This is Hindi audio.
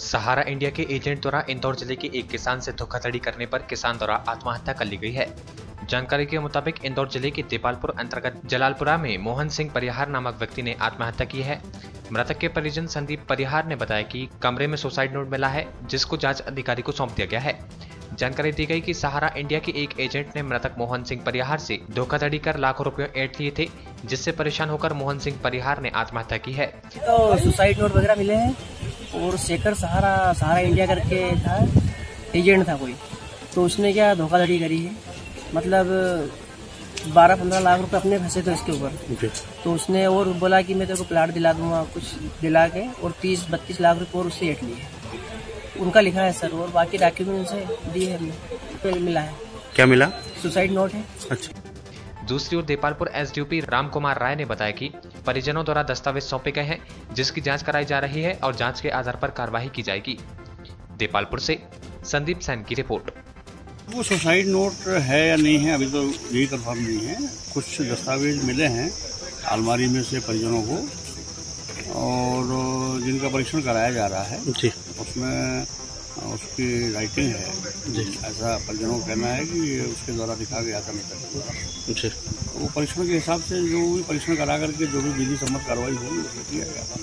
सहारा इंडिया के एजेंट द्वारा इंदौर ज़िले के एक किसान से धोखाधड़ी करने पर किसान द्वारा आत्महत्या कर ली गई है। जानकारी के मुताबिक इंदौर ज़िले के देपालपुर अंतर्गत जलालपुरा में मोहन सिंह परिहार नामक व्यक्ति ने आत्महत्या की है। मृतक के परिजन संदीप परिहार ने बताया कि कमरे में सुसाइड नोट मिला है, जिसको जाँच अधिकारी को सौंप दिया गया है। जानकारी दी गई कि सहारा इंडिया के एक एजेंट ने मृतक मोहन सिंह परिहार से धोखाधड़ी कर लाखों रुपए ऐट लिए थे जिससे परेशान होकर मोहन सिंह परिहार ने आत्महत्या की है। तो सुसाइड नोट वगैरह मिले हैं और शेखर सहारा सहारा इंडिया करके था एजेंट था कोई। तो उसने क्या धोखाधड़ी करी है? मतलब बारह पंद्रह लाख रुपए अपने फंसे थे उसके ऊपर। तो उसने और बोला कि मैं तेरे को प्लाट दिला दूँगा कुछ दिला के और तीस बत्तीस लाख रुपए और उससे एट लिए। उनका लिखा है सर और बाकी डॉक्यूमेंट से दिए हमने। मिला है। क्या मिला? सुसाइड नोट है। अच्छा। दूसरी ओर देपालपुर एसडीओपी राम कुमार राय ने बताया कि परिजनों द्वारा दस्तावेज़ सौंपे गए हैं जिसकी जाँच कराई जा रही है और जाँच के आधार पर कार्रवाई की जाएगी। देपालपुर से संदीप सैन की रिपोर्ट। वो सुसाइड नोट है या नहीं है अभी तो यही कंफर्म नहीं है। कुछ दस्तावेज़ मिले हैं अलमारी में से परिजनों को। और जिनका परीक्षण कराया जा रहा है जी। उसमें उसकी राइटिंग है। जी। ऐसा परिजनों का कहना है कि उसके द्वारा लिखा गया था मेरे जी। वो परीक्षण के हिसाब से जो भी परीक्षण करा करके जो भी विधि सम्मत कार्रवाई होगी उसमें किया जाएगा